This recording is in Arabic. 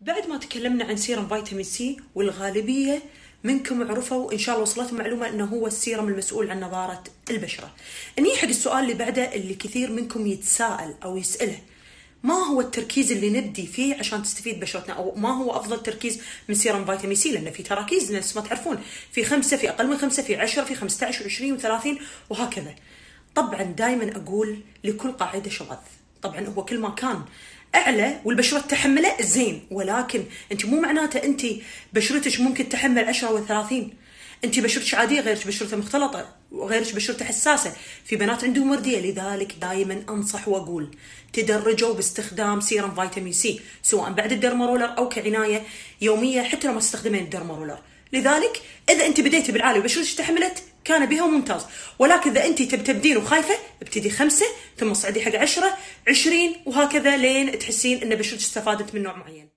بعد ما تكلمنا عن سيرم فيتامين سي والغالبية منكم عرفوا إن شاء الله وصلتهم معلومة أنه هو السيرم المسؤول عن نضارة البشرة. نيجي حق السؤال اللي بعده اللي كثير منكم يتساءل أو يسأله. ما هو التركيز اللي نبدي فيه عشان تستفيد بشرتنا؟ أو ما هو أفضل تركيز من سيرم فيتامين سي؟ لأن في تراكيز نفس ما تعرفون. في خمسة في أقل من خمسة في 10 في 15 و20 و30 وهكذا. طبعا دائما أقول لكل قاعدة شواذ. طبعا هو كل ما كان أعلى والبشرة تحمله زين. ولكن أنت مو معناته أنت بشرتك ممكن تحمل 10 و30 أنت بشرتك عادية غيرك بشرتها مختلطة وغيرك بشرتها حساسة. في بنات عندهم وردية لذلك دائما أنصح وأقول تدرجوا باستخدام سيرم فيتامين سي سواء بعد ال dermaroller أو كعناية يومية حتى لو ما تستخدمين ال dermaroller لذلك إذا أنت بديتي بالعالي وبشرتك تحملت كان بها ممتاز. ولكن إذا انت تبي تبدين وخايفة ابتدي خمسة ثم صعدي حق عشرة عشرين وهكذا لين تحسين إن بشرتك استفادت من نوع معين.